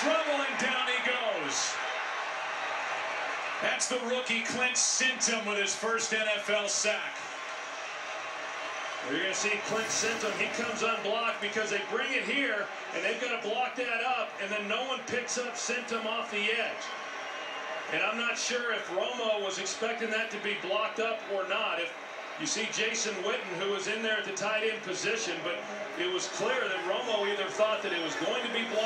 trouble, and down he goes. That's the rookie Clint Sintim with his first NFL sack. You're going to see Clint Sintim. He comes unblocked because they bring it here, and they've got to block that up, and then no one picks up Sintim off the edge. And I'm not sure if Romo was expecting that to be blocked up or not. If you see Jason Witten, who was in there at the tight end position, but it was clear that Romo either thought that it was going to be blocked